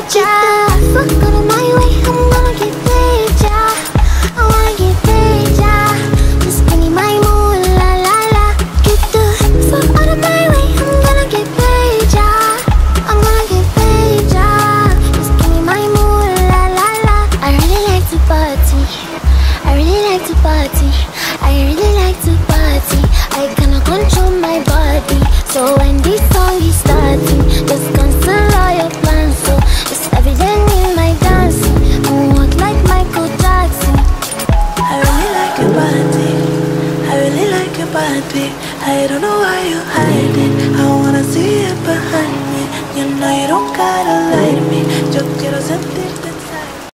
with ya out of my way, I'm gonna get paid ya I wanna get paid ya Just give me my mood, la la la Get the fuck out of my way, I'm gonna get paid ya I'm gonna get paid ya Just give me my mood, la la la I really like to party. I really like to party. I really like to party. I cannot control my body. So when this song is I don't know why you hide it. I wanna see it behind me. You know you don't gotta